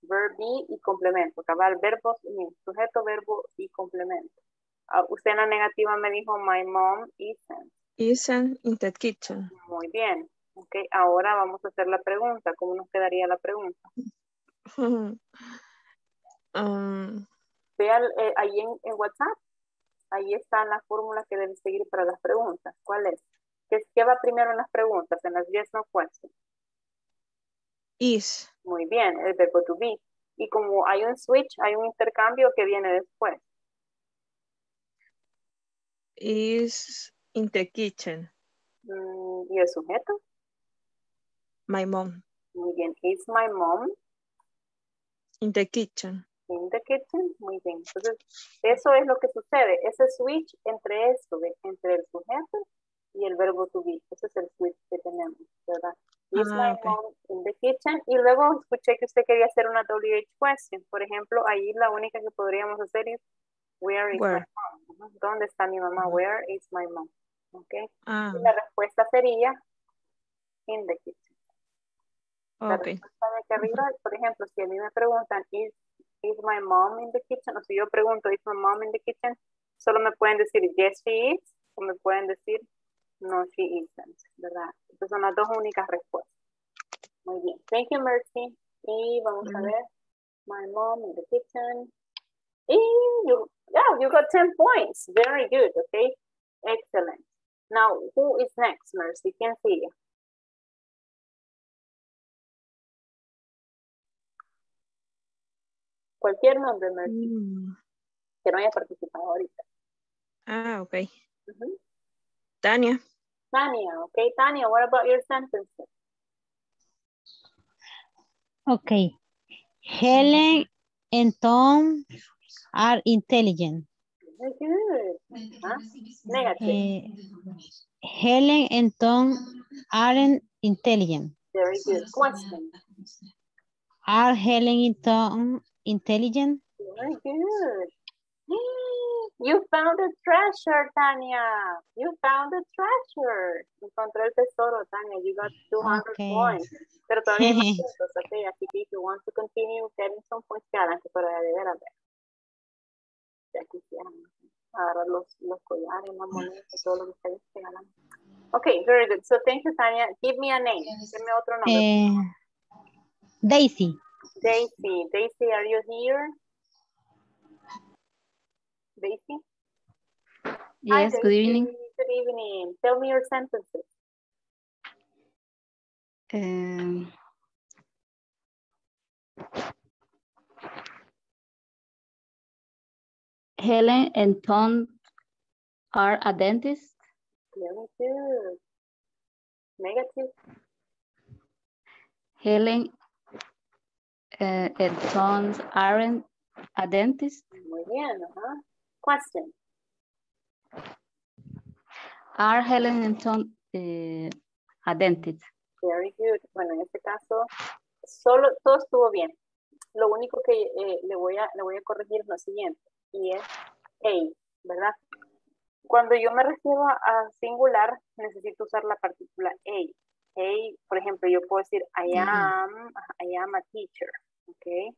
verb be y complemento. Cabal, verbos, sujeto, verbo y complemento. Ah, usted en la negativa me dijo, my mom isn't. Isn't in the kitchen. Muy bien. Ok, ahora vamos a hacer la pregunta. ¿Cómo nos quedaría la pregunta? Um, Vea eh, ahí en, en WhatsApp. Ahí está la fórmula que debe seguir para las preguntas. ¿Cuál es? ¿Qué, qué va primero en las preguntas? En las yes no questions. Is. Muy bien, el verbo to be. Y como hay un switch, hay un intercambio que viene después. Is in the kitchen. Mm, ¿Y el sujeto? My mom. Muy bien. Is my mom In the kitchen. in the kitchen? Muy bien. Entonces, eso es lo que sucede. Ese switch entre esto, entre el sujeto y el verbo to be. Ese es el switch que tenemos, ¿verdad? Is Ah, my mom in the kitchen? Y luego escuché que usted quería hacer una WH question. Por ejemplo, ahí la única que podríamos hacer es Where is my mom? ¿Dónde está mi mamá? Where is my mom? Okay. Ah, Y la respuesta sería in the kitchen. La ok. respuesta de aquí arriba, por ejemplo, si a mí me preguntan is, is my mom in the kitchen? O si yo pregunto is my mom in the kitchen, solo me pueden decir yes she is o me pueden decir no she isn't, ¿verdad? Estas son las dos únicas respuestas. Muy bien. Thank you, Mercy. Y vamos a Ujú. ver. My mom in the kitchen. Y you, yeah, you got 10 points. Very good, okay? Excellent. Now, who is next, Mercy? ¿Quién sigue? Cualquier nombre, Mercy, Mm, que no haya participado ahorita. Ah, ok. Ujú. Tania. Tania, okay? Tania, what about your sentences? Okay. Helen and Tom are intelligent. Very good. Huh? Negative. Eh, Helen and Tom aren't intelligent. Very good. Question. Are Helen and Tom intelligent? Very good. You found a treasure, Tania. You found a treasure. Encontré el tesoro, Tania. You got 200 Okay. points. Pero todavía hay más puntos, okay? Así que if you want to continue getting some points, que adelante, pero de veras, ver. Ya quisieran agarrar los, los collares, las monedas, todo lo que ustedes regalan. Okay, very good. So thank you, Tania. Give me a name. Deme otro nombre. Eh, Daisy. Daisy. Daisy, are you here? Daisy? Hi, Yes, good evening. Good evening. Tell me your sentences. Um, Helen and Tom are a dentist. Very good. Negative. Helen uh, and Tom aren't a dentist. Muy bien. ajá. Question. Are Helen and Tom a dentist? Very good. Bueno, en este caso, solo todo estuvo bien. Lo único que eh, le, voy a, le voy a corregir es lo siguiente, y es a, ¿verdad? Cuando yo me refiero a singular, necesito usar la partícula a. A, por ejemplo, yo puedo decir I am, I am a teacher, ¿ok?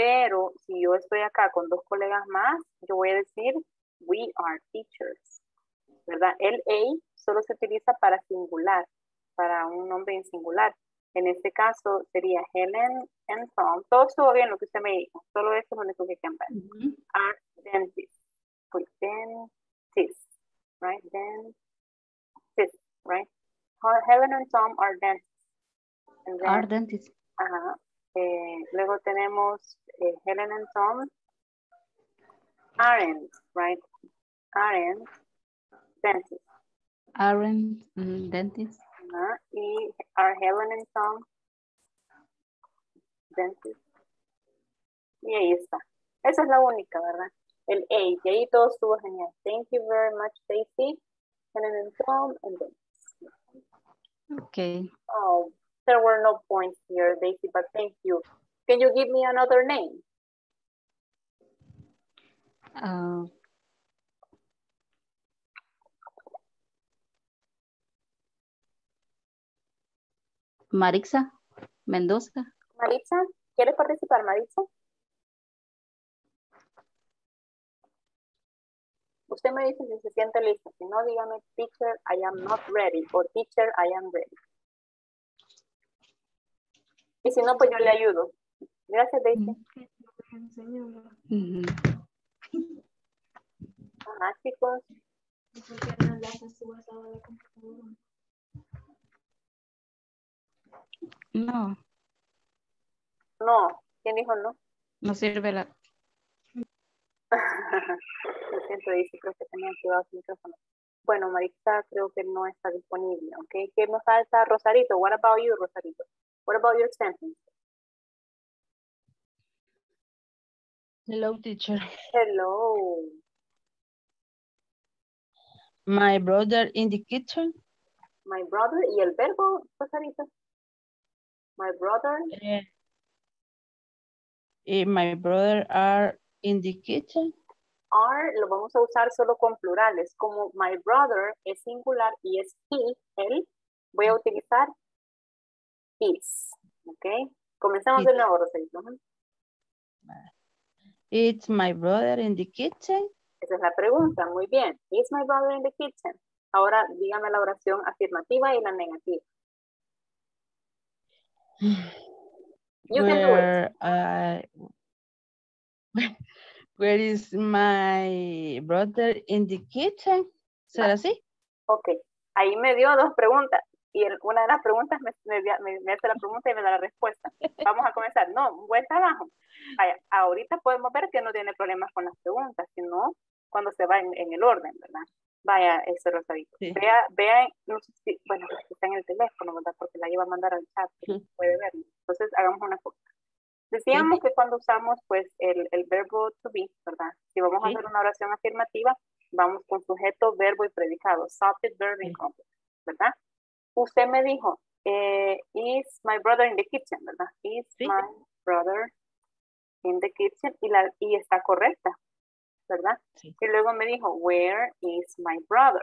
Pero si yo estoy acá con dos colegas más, yo voy a decir we are teachers, ¿verdad? El a solo se utiliza para singular, para un nombre en singular. En este caso sería Helen and Tom. Todo estuvo bien lo que usted me dijo, solo eso es lo único que cambiar. Mhm. Are dentists. Pues dentists, right? Dentists, right? Helen and Tom are dentists. And then, Are dentists. ajá, eh, luego tenemos eh, Helen and Tom aren't, right? Aren't dentists. Aren't mm, dentists. Ajá, Y are Helen and Tom dentists. Y ahí está. Esa es la única, ¿verdad? El A, y ahí todo estuvo genial. Thank you very much, Stacy. Helen and Tom, and then. Okay. Oh, there were no points here, Daisy, but thank you. Can you give me another name? Uh, Marixa Mendoza. Maritza, ¿quieres participar, Maritza? Usted me dice si se siente lista. Si no, dígame, teacher, I am not ready. O teacher, I am ready. Y si no, pues yo le ayudo. Gracias, Daisy. Ujú. Ajá, chicos. No, No. ¿Quién dijo no? no sirve la. Lo siento, Daisy, creo que tenía activado su micrófono. Bueno, Maritza creo que no está disponible, ¿ok? ¿Qué me falta? Rosarito, what about you, Rosarito? What about your sentence? Hello, teacher. Hello. My brother in the kitchen. My brother y el verbo, Rosarito. My brother. Eh, eh, my brother are in the kitchen. Are lo vamos a usar solo con plurales. Como my brother es singular y es he, él, voy a utilizar ¿Ok? Comenzamos de nuevo, Rosalito. It's my brother in the kitchen. Esa es la pregunta. Muy bien. Is my brother in the kitchen? Ahora dígame la oración afirmativa y la negativa. You can do it. Where, where is my brother in the kitchen? ¿Será así? Ok. Ahí me dio dos preguntas. Y una de las preguntas me, me, hace la pregunta y me da la respuesta. Vamos a comenzar. No, buen trabajo. Vaya, ahorita podemos ver que no tiene problemas con las preguntas, sino cuando se va en, en el orden, ¿verdad? Vaya, eso Rosadito. Sí. Vea, vea, no sé si, bueno, está en el teléfono, ¿verdad? Porque la iba a mandar al chat, Sí. puede verlo. Entonces, hagamos una cosa. Decíamos que cuando usamos, pues, el, el verbo to be, ¿verdad? Si vamos a hacer una oración afirmativa, vamos con sujeto, verbo y predicado, subject, verb, and Sí. complement, ¿verdad? Usted me dijo, eh, is my brother in the kitchen, ¿verdad? Is Sí. my brother in the kitchen y, la, y está correcta, ¿verdad? Sí. Y luego me dijo, where is my brother?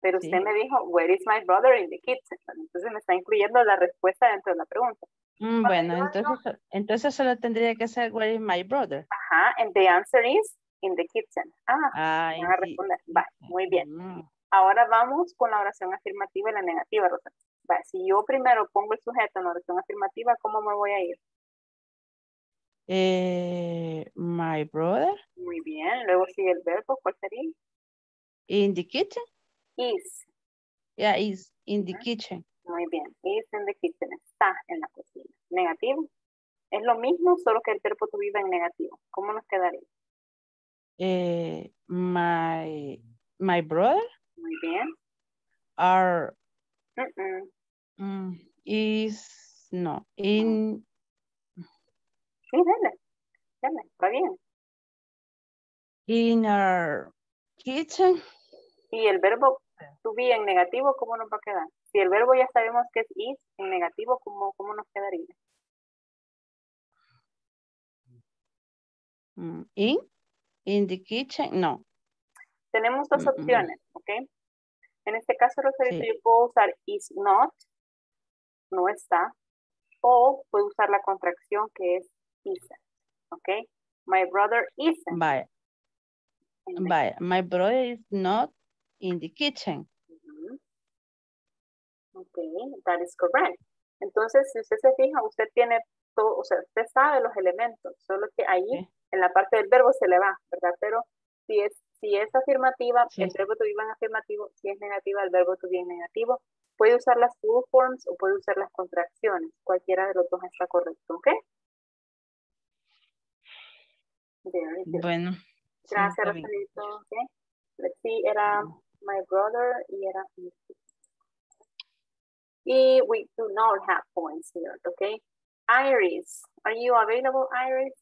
Pero usted Sí. me dijo, where is my brother in the kitchen? Entonces me está incluyendo la respuesta dentro de la pregunta. Mm, bueno, entonces, entonces solo tendría que ser where is my brother. Ajá, and the answer is in the kitchen. Ah, Ah, van a responder. Va, muy bien. Mm, Ahora vamos con la oración afirmativa y la negativa, Rosa. Va, si yo primero pongo el sujeto en la oración afirmativa, ¿cómo me voy a ir? eh, my brother Muy bien. Luego sigue el verbo, ¿cuál sería? in the kitchen. Is. Yeah, is in the kitchen. Muy bien. Is in the kitchen. Está en la cocina. Negativo. Es lo mismo, solo que el verbo to en negativo. ¿Cómo nos quedaría? Eh, my my brother Muy bien. are Mm, is no in Sí, dale. Dale, está bien. in our kitchen. Y el verbo to be en negativo, ¿cómo nos va a quedar? Si el verbo ya sabemos que es is en negativo, ¿cómo, cómo nos quedaría? Mm, in in the kitchen. No. Tenemos dos opciones, ¿ok? En este caso, Rosalito, Sí. yo puedo usar is not, no está, o puedo usar la contracción que es isn't, ¿ok? My brother isn't. Vaya, the vaya. My brother is not in the kitchen. Ujú. Ok, that is correct. Entonces, si usted se fija, usted tiene todo, o sea, usted sabe los elementos, solo que ahí en la parte del verbo se le va, ¿verdad? Pero si es, si es afirmativa, Sí. el verbo to be en afirmativo, si es negativa, el verbo to be en negativo. Puede usar las full forms o puede usar las contracciones. Cualquiera de los dos está correcto, ¿ok? Bueno. Gracias. Rosalito. ¿ok? Let's see, era my brother y era mi Y we do not have points here, okay? Iris, are you available, Iris?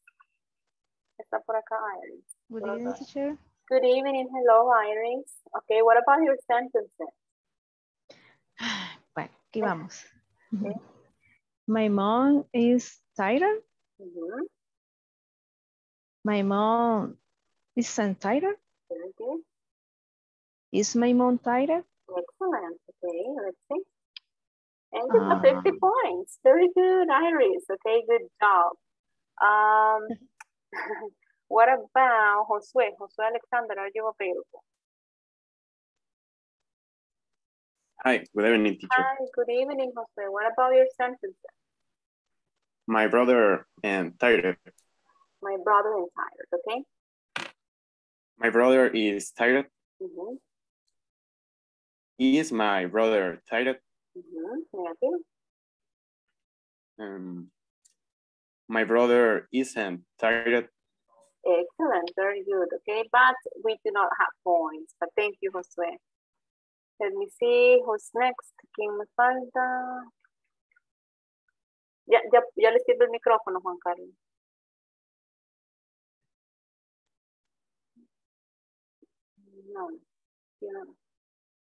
Está por acá, Iris. Good evening, teacher. Good evening, hello, Iris. Okay, what about your sentences? Bueno, aquí vamos. Okay. My mom is tired. Mhm, My mom isn't tired. Very good. Is my mom tired? Excellent. Okay, let's see. And you have 50 Um, points. Very good, Iris. Okay, good job. Um, what about Josue? Josue Alexander, are you available? Hi, good evening, teacher. Hi, good evening, Josue. What about your sentences? My brother and tired. My brother and tired, okay? My brother is tired. Mhm, Is my brother tired? mhm, Negative. Um, my brother isn't tired. Excellent, very good, okay? But we do not have points, but thank you, Josue. Let me see who's next. ¿Quién me falta? Ya, ya, ya le sirve el micrófono, Juan Carlos. No, no, no.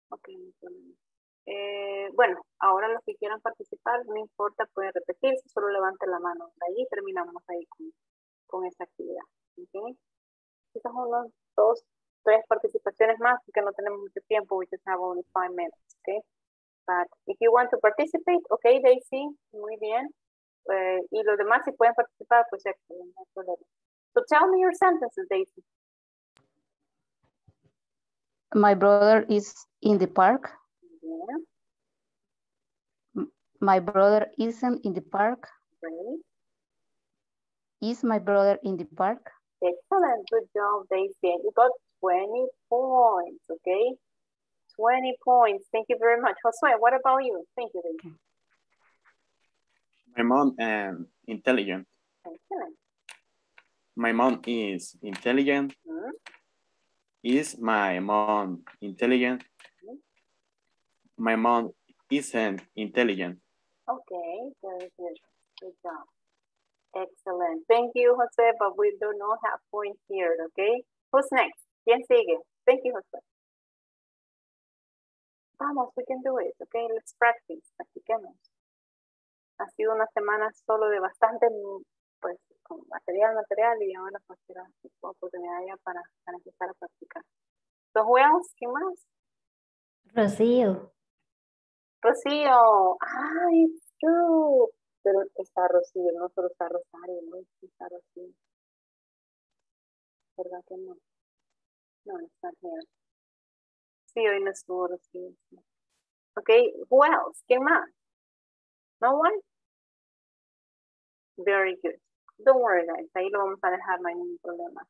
Ok, no. Eh, bueno, ahora los que quieran participar, no importa, pueden repetirse, solo levanten la mano. Ahí terminamos ahí con, con esa actividad. ¿Okay? Quizás unos dos, tres participaciones más, porque no tenemos mucho tiempo. We just have only five minutes, okay? But if you want to participate, okay, Daisy, muy bien. Eh, y los demás, si pueden participar, pues ya, no hay problema. So tell me your sentences, Daisy. My brother is in the park. Yeah, My brother isn't in the park. great. Is my brother in the park? Excellent, good job, Daisy. And you got 20 points, okay? 20 points. Thank you very much. Josue, what about you? Thank you, Daisy. My mom and intelligent. Excellent. My mom is intelligent. Mhm. Is my mom intelligent? My mom isn't intelligent. Okay, very good. Good job. Excellent. Thank you, Jose, but we do not have points here, okay? Who's next? ¿Quién sigue? Thank you, Jose. Vamos, we can do it, okay? Let's practice. Practiquemos. Ha sido una semana solo de bastante, pues, con material, material, y ahora pues será oportunidad ya para, para empezar a practicar. So, who else? ¿Quién más? Rocío. Rocío. Ah, it's true. Pero está Rocío, no solo está Rosario, no está Rocío. ¿Verdad que no? No, not here. Sí, hoy no estuvo Rocío. sí. Ok, who else? ¿Quién más? No one? Very good. Don't worry, guys. Ahí lo vamos a dejar, no hay ningún problema.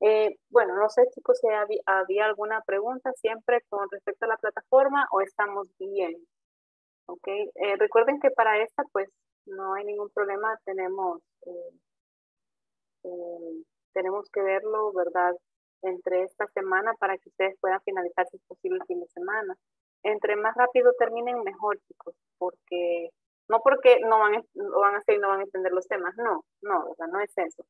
Eh, bueno, no sé, chicos, si había, había alguna pregunta siempre con respecto a la plataforma o estamos bien. Ok, eh, recuerden que para esta, pues, no hay ningún problema. Tenemos, eh, eh, tenemos que verlo, ¿verdad? Entre esta semana para que ustedes puedan finalizar si es posible el fin de semana. Entre más rápido terminen, mejor, chicos, porque no porque no van, van a hacer y no van a entender los temas, no, no, ¿verdad? No es eso.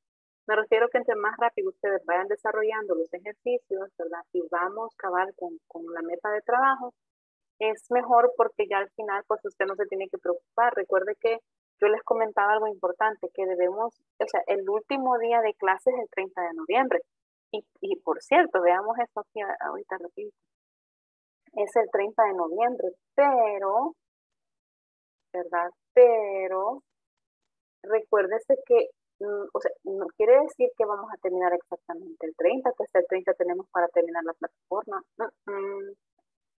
Me refiero que entre más rápido ustedes vayan desarrollando los ejercicios, ¿verdad? Y vamos a acabar con, con la meta de trabajo, es mejor porque ya al final, pues usted no se tiene que preocupar. Recuerde que yo les comentaba algo importante, que debemos, o sea, el último día de clases es el 30 de noviembre. Y, y por cierto, veamos esto aquí ahorita rapidito. Es el 30 de noviembre, pero, ¿verdad? Pero, recuérdese que, mm, o sea, no quiere decir que vamos a terminar exactamente el 30, que hasta el 30 tenemos para terminar la plataforma. Mm, mm.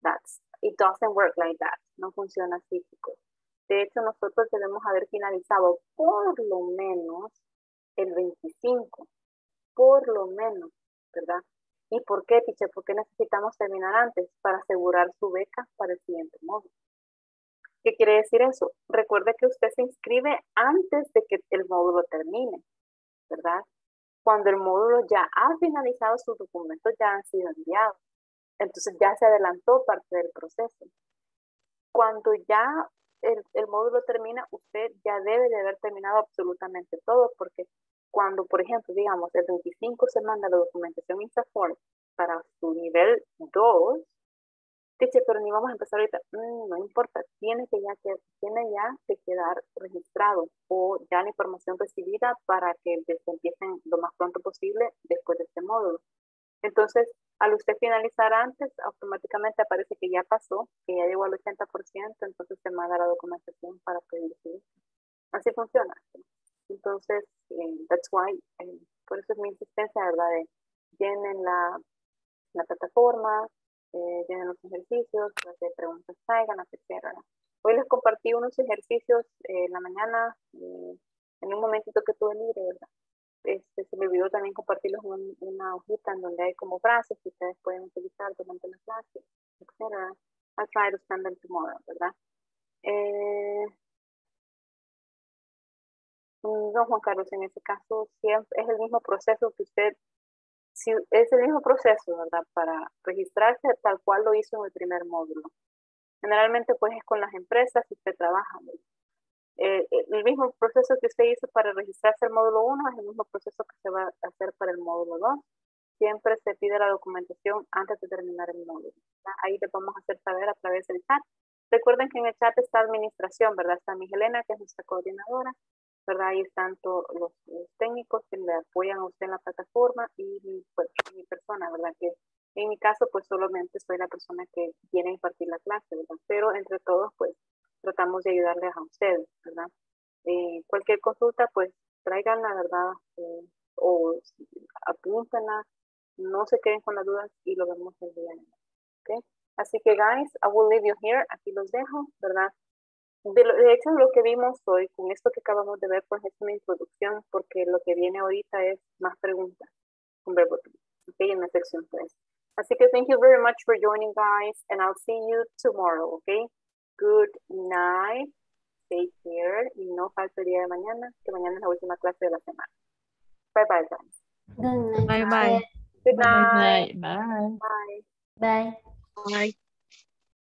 That's, it doesn't work like that. No funciona así, chicos. De hecho, nosotros debemos haber finalizado por lo menos el 25, por lo menos, ¿verdad? ¿Y por qué, teacher? ¿Por qué necesitamos terminar antes? Para asegurar su beca para el siguiente módulo. ¿Qué quiere decir eso? Recuerde que usted se inscribe antes de que el módulo termine, ¿verdad? Cuando el módulo ya ha finalizado, sus documentos ya han sido enviados. Entonces ya se adelantó parte del proceso. Cuando ya el, el módulo termina, usted ya debe de haber terminado absolutamente todo, porque cuando, por ejemplo, digamos, el 25 se manda la documentación INSAFORM para su nivel 2, dice, pero ni vamos a empezar ahorita. Mm, no importa, tiene que ya que tiene ya que quedar registrado o ya la información recibida para que empiecen lo más pronto posible después de este módulo. Entonces, al usted finalizar antes, automáticamente aparece que ya pasó, que ya llegó al 80%, entonces se manda la documentación para pedir. Así funciona. Entonces, eh, that's why, eh, por eso es mi insistencia, ¿verdad? De llenen la, la plataforma, eh, llenen los ejercicios, las preguntas traigan, etcétera. Hoy les compartí unos ejercicios eh, en la mañana, eh, en un momentito que tuve libre, ¿verdad? Este, se me olvidó también compartirles un- una hojita en donde hay como frases que ustedes pueden utilizar durante la clase, etcétera. I'll try to send them tomorrow, ¿verdad? Eh, no, Juan Carlos, en ese caso siempre es el mismo proceso que usted, si es el mismo proceso, ¿verdad? Para registrarse tal cual lo hizo en el primer módulo. Generalmente pues es con las empresas que usted trabaja. Eh, eh, el mismo proceso que usted hizo para registrarse al módulo 1 es el mismo proceso que se va a hacer para el módulo 2. Siempre se pide la documentación antes de terminar el módulo. Ahí le vamos a hacer saber a través del chat Recuerden que en el chat está administración, ¿verdad? Está mi que es nuestra coordinadora, ¿verdad? Ahí están todos los, los técnicos que le apoyan a usted en la plataforma y mi, pues, mi persona, ¿verdad? Que en mi caso, pues solamente soy la persona que viene a impartir la clase, ¿verdad? Pero entre todos, pues tratamos de ayudarles a ustedes, ¿verdad? Eh, cualquier consulta, pues tráiganla, ¿verdad? Eh, o apúntenla, no se queden con las dudas y lo vemos el día de hoy, ¿ok? Así que, guys, I will leave you here. Aquí los dejo, ¿verdad? De, lo- de hecho, lo que vimos hoy, con esto que acabamos de ver, pues es una introducción, porque lo que viene ahorita es más preguntas con verbo to be, ¿ok? En la sección 3. Así que thank you very much for joining, guys, and I'll see you tomorrow, okay? Good night, take care, y no falta el día de mañana, que mañana es la última clase de la semana. Bye bye, guys. Good night. Bye bye. Good night. Bye. Bye. Bye. Bye. Bye.